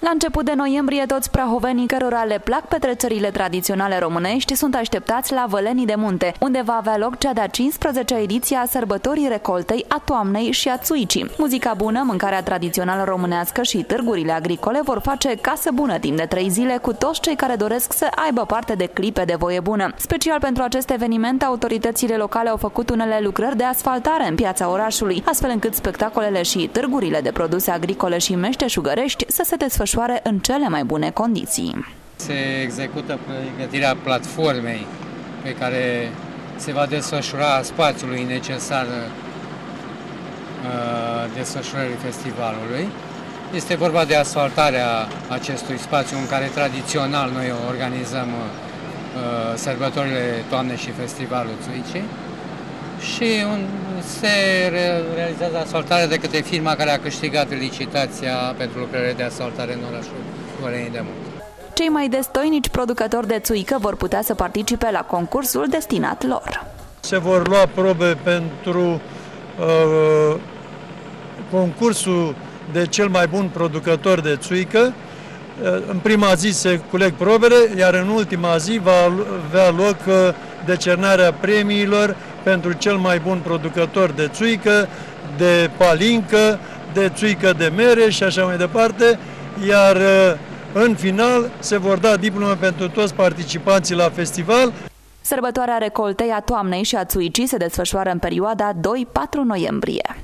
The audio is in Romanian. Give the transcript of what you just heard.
La început de noiembrie, toți prahovenii cărora le plac petrecerile tradiționale românești sunt așteptați la Vălenii de Munte, unde va avea loc cea de-a 15-a ediție a sărbătorii recoltei, a toamnei și a țuicii. Muzica bună, mâncarea tradițională românească și târgurile agricole vor face casă bună timp de trei zile cu toți cei care doresc să aibă parte de clipe de voie bună. Special pentru acest eveniment, autoritățile locale au făcut unele lucrări de asfaltare în piața orașului, astfel încât spectacolele și târgurile de produse agricole și meșteșugărești să se desfășoare desfășoare în cele mai bune condiții. Se execută pregătirea platformei pe care se va desfășura spațiului necesar uh, desfășurării festivalului. Este vorba de asfaltarea acestui spațiu în care tradițional noi organizăm uh, sărbătorile toamne și festivalul Țuicii și un, se realizează asfaltarea de către firma care a câștigat licitația pentru lucrările de asfaltare în orașul Vălenii de Munt. Cei mai destoinici producători de țuică vor putea să participe la concursul destinat lor. Se vor lua probe pentru uh, concursul de cel mai bun producător de țuică. Uh, în prima zi se culeg probele, iar în ultima zi va avea loc uh, decernarea premiilor pentru cel mai bun producător de țuică, de palincă, de țuică de mere și așa mai departe, iar uh, în final se vor da diplome pentru toți participanții la festival. Sărbătoarea recoltei a toamnei și a țuicii se desfășoară în perioada 2-4 noiembrie.